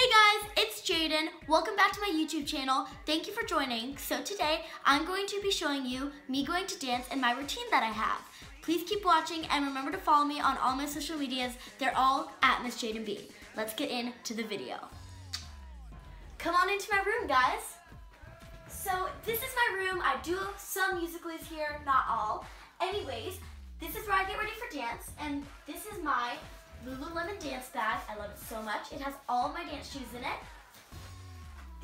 Hey guys, it's Jayden. Welcome back to my YouTube channel. Thank you for joining. So today, I'm going to be showing you me going to dance and my routine that I have. Please keep watching and remember to follow me on all my social medias. They're all at Miss Jayden B. Let's get into the video. Come on into my room, guys. So this is my room. I do some musicals here, not all. Anyways, this is where I get ready for dance, and this is my Lululemon dance bag. I love it so much. It has all my dance shoes in it.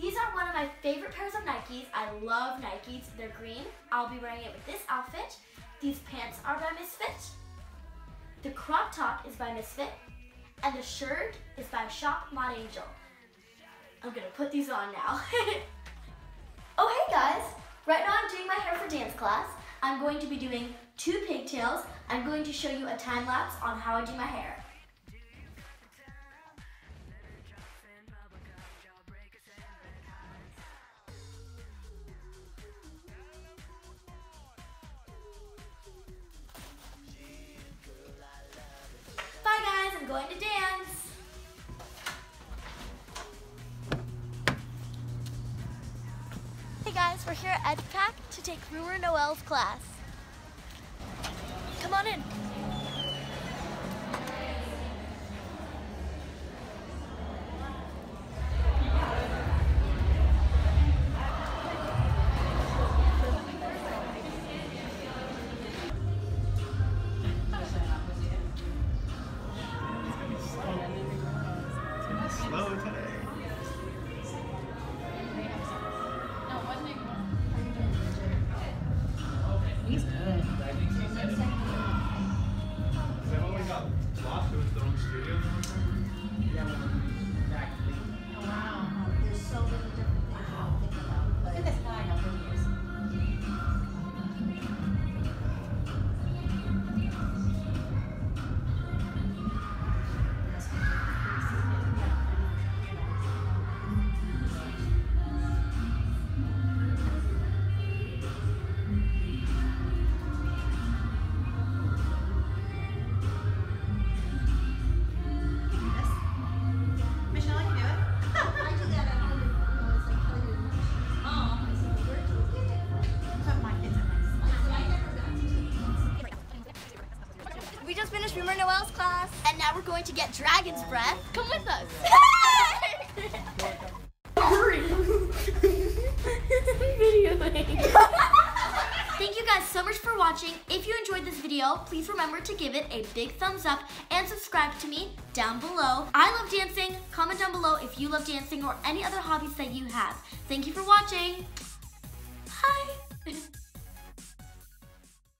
These are one of my favorite pairs of Nikes. I love Nikes. They're green. I'll be wearing it with this outfit. These pants are by Misfit. The crop top is by Misfit. And the shirt is by Shop Mod Angel. I'm gonna put these on now. oh hey guys! Right now I'm doing my hair for dance class. I'm going to be doing two pigtails. I'm going to show you a time lapse on how I do my hair. Going to dance. Hey guys, we're here at Edge PAC to take Rumor Noel's class. Come on in. He's We just finished Rumor Noel's class, and now we're going to get Dragon's Breath. Come with us. Hurry. Thank you guys so much for watching. If you enjoyed this video, please remember to give it a big thumbs up and subscribe to me down below. I love dancing. Comment down below if you love dancing or any other hobbies that you have. Thank you for watching. Bye.